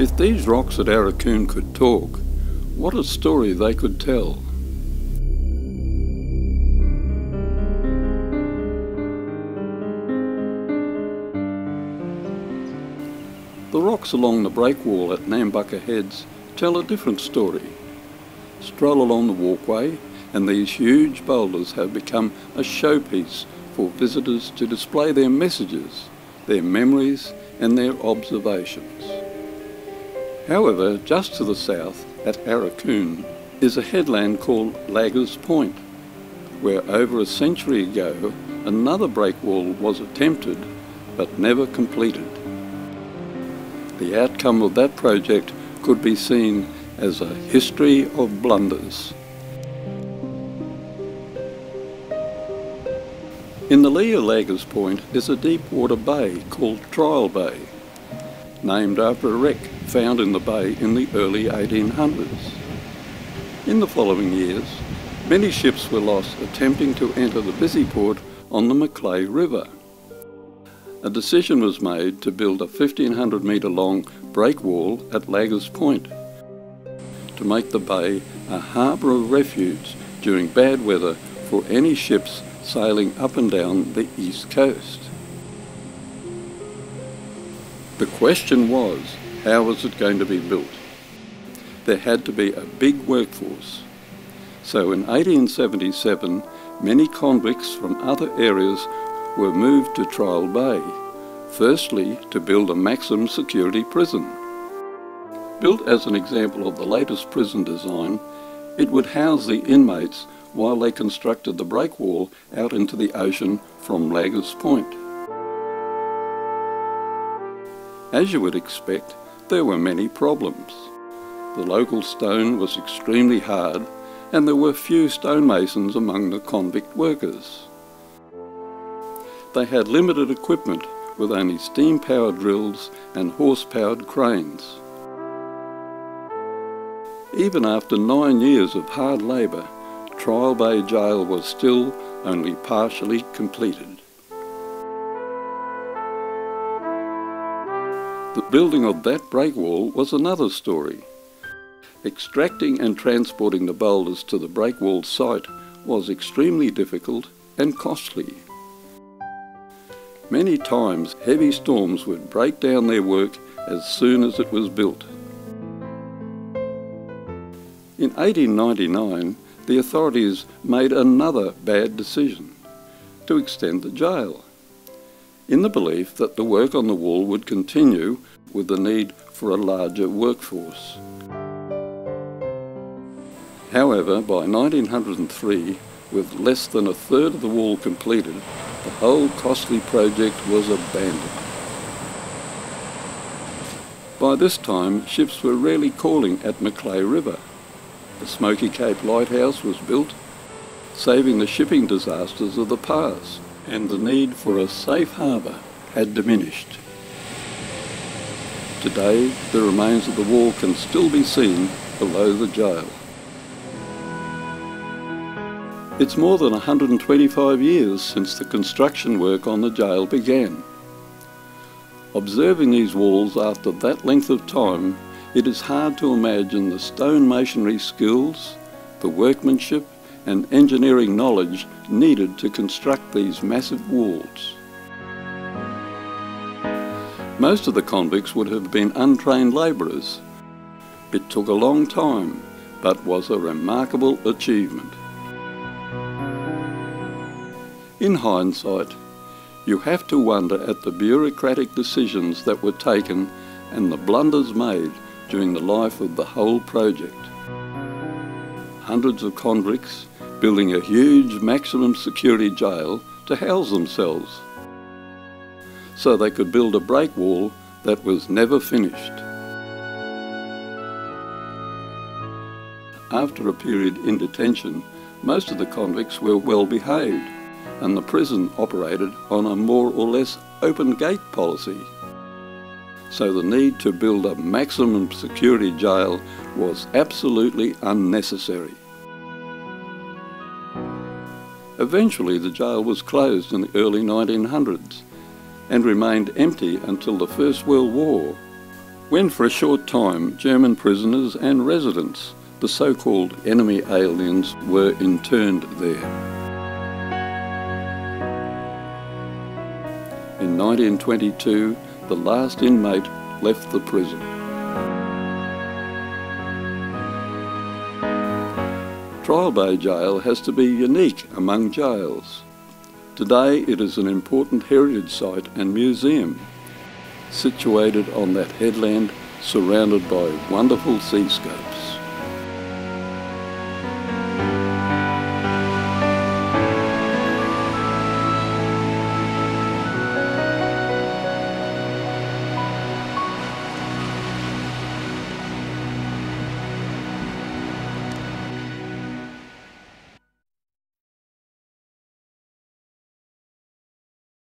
If these rocks at Arakoon could talk, what a story they could tell. The rocks along the breakwall at Nambucca Heads tell a different story. Stroll along the walkway and these huge boulders have become a showpiece for visitors to display their messages, their memories and their observations. However, just to the south at Arakoon is a headland called Laggers Point, where over a century ago another breakwall was attempted but never completed. The outcome of that project could be seen as a history of blunders. In the lee of Laggers Point is a deep water bay called Trial Bay, named after a wreck found in the bay in the early 1800s. In the following years, many ships were lost attempting to enter the busy port on the Macleay River. A decision was made to build a 1500 metre long breakwall at Laggers Point to make the bay a harbour of refuge during bad weather for any ships sailing up and down the east coast. The question was, how was it going to be built? There had to be a big workforce. So in 1877, many convicts from other areas were moved to Trial Bay, firstly to build a maximum security prison. Built as an example of the latest prison design, it would house the inmates while they constructed the breakwall out into the ocean from Laggers Point. As you would expect, there were many problems. The local stone was extremely hard and there were few stonemasons among the convict workers. They had limited equipment with only steam-powered drills and horse-powered cranes. Even after nine years of hard labour, Trial Bay Jail was still only partially completed. The building of that breakwall was another story. Extracting and transporting the boulders to the breakwall site was extremely difficult and costly. Many times heavy storms would break down their work as soon as it was built. In 1899, the authorities made another bad decision to extend the jail, in the belief that the work on the wall would continue with the need for a larger workforce. However, by 1903, with less than a third of the wall completed, the whole costly project was abandoned. By this time, ships were rarely calling at Macleay River, the Smoky Cape Lighthouse was built, saving the shipping disasters of the past, and the need for a safe harbour had diminished. Today, the remains of the wall can still be seen below the jail. It's more than 125 years since the construction work on the jail began. Observing these walls after that length of time it is hard to imagine the stone masonry skills, the workmanship and engineering knowledge needed to construct these massive walls. Most of the convicts would have been untrained labourers. It took a long time, but was a remarkable achievement. In hindsight, you have to wonder at the bureaucratic decisions that were taken and the blunders made during the life of the whole project. Hundreds of convicts building a huge maximum security jail to house themselves so they could build a break wall that was never finished. After a period in detention, most of the convicts were well behaved and the prison operated on a more or less open gate policy so the need to build a maximum security jail was absolutely unnecessary. Eventually the jail was closed in the early 1900s and remained empty until the First World War, when for a short time German prisoners and residents, the so-called enemy aliens, were interned there. In 1922, the last inmate left the prison. Trial Bay Jail has to be unique among jails. Today it is an important heritage site and museum situated on that headland surrounded by wonderful seascape.